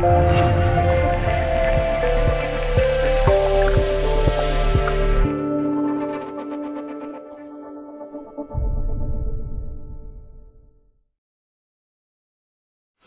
资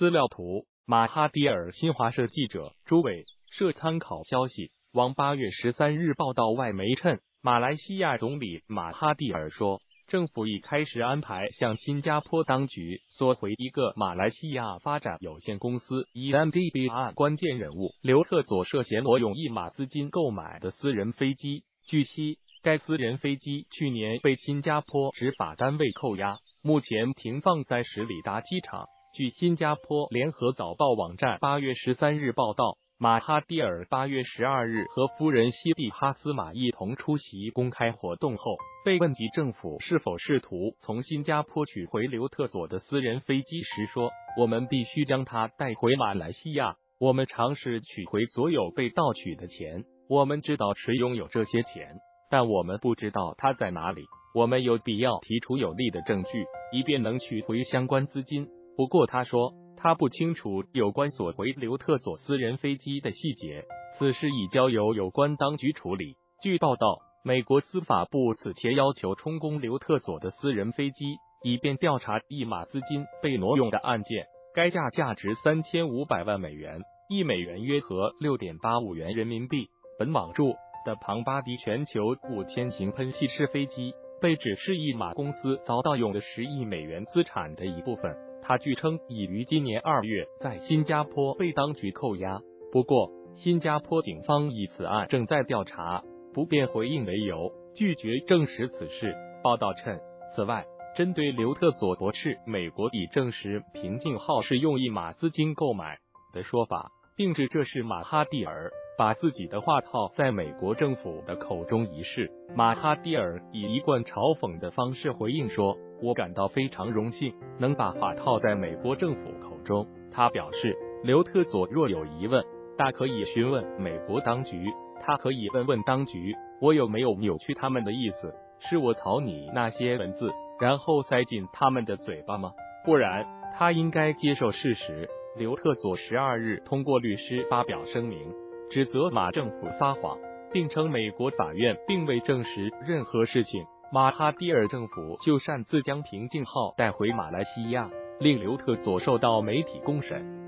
料图：马哈蒂尔。新华社记者朱伟。社参考消息，网八月十三日报道，外媒称，马来西亚总理马哈蒂尔说，政府已开始安排向新加坡当局索回一个马来西亚发展有限公司 （EMDB） 案关键人物刘特佐涉嫌挪用一马资金购买的私人飞机。据悉，该私人飞机去年被新加坡执法单位扣押，目前停放在十里达机场。据新加坡联合早报网站八月十三日报道。马哈蒂尔八月十二日和夫人西蒂哈斯玛一同出席公开活动后，被问及政府是否试图从新加坡取回刘特佐的私人飞机时说：“我们必须将他带回马来西亚。我们尝试取回所有被盗取的钱。我们知道谁拥有这些钱，但我们不知道他在哪里。我们有必要提出有力的证据，以便能取回相关资金。”不过，他说。他不清楚有关索回刘特佐私人飞机的细节，此事已交由有关当局处理。据报道，美国司法部此前要求充公刘特佐的私人飞机，以便调查一马资金被挪用的案件。该架价值三千五百万美元，一美元约合六点八五元人民币。本网注的庞巴迪全球五千型喷气式飞机，被指是一马公司遭盗用的十亿美元资产的一部分。他据称已于今年二月在新加坡被当局扣押，不过新加坡警方以此案正在调查，不便回应为由，拒绝证实此事。报道称，此外，针对刘特佐驳斥美国已证实平静号是用一马资金购买的说法，并指这是马哈蒂尔把自己的话套在美国政府的口中一事，马哈蒂尔以一贯嘲讽的方式回应说。我感到非常荣幸能把话套在美国政府口中。他表示，刘特佐若有疑问，大可以询问美国当局。他可以问问当局，我有没有扭曲他们的意思？是我草拟那些文字，然后塞进他们的嘴巴吗？不然，他应该接受事实。刘特佐十二日通过律师发表声明，指责马政府撒谎，并称美国法院并未证实任何事情。马哈蒂尔政府就擅自将平静号带回马来西亚，令刘特佐受到媒体公审。